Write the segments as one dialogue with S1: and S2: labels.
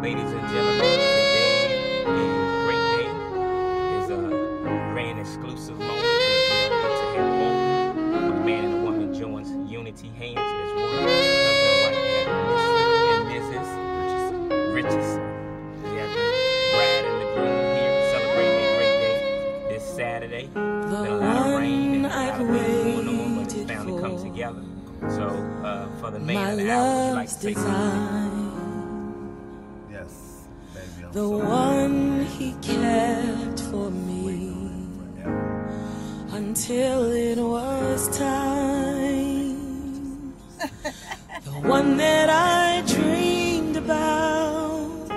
S1: Ladies and gentlemen, today is a great day. It's a grand exclusive moment that we to have. When a man and a woman joins unity hands as one. Husband and wife Mr. and Mrs. Richardson. We have the bride and the groom here celebrating a great day this Saturday. Been a lot of rain and a lot of things going on, but it's to come together. So, uh, for the man of the hour, would you like to say something?
S2: The one he kept for me until it was time. The one that I dreamed about,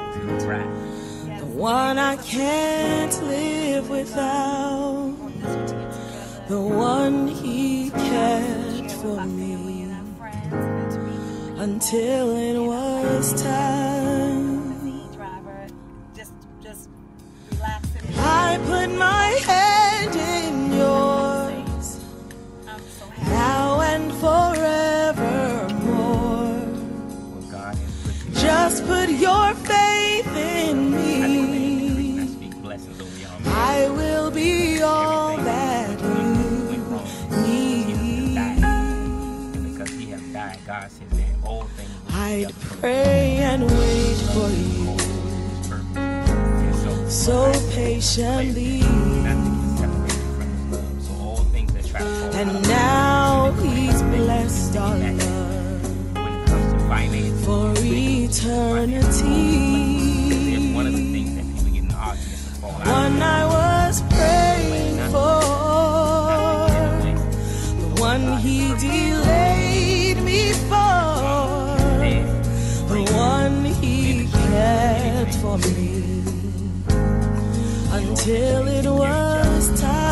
S2: the one I can't live without, the one he kept for me until it was time.
S3: Driver. Just, just relax and
S2: I put my hand in yours
S3: I'm so happy.
S2: now and forevermore.
S1: What God has put together.
S2: Just put your faith in
S1: I declare and decree and I
S2: me.
S1: speak blessings over y'all.
S2: I will be all that you
S1: went wrong. He
S2: need.
S1: because he have died, God says that all things
S2: I'd pray and wait for you
S1: fall patiently.
S2: And now he's blessed our love for eternity. till it was time.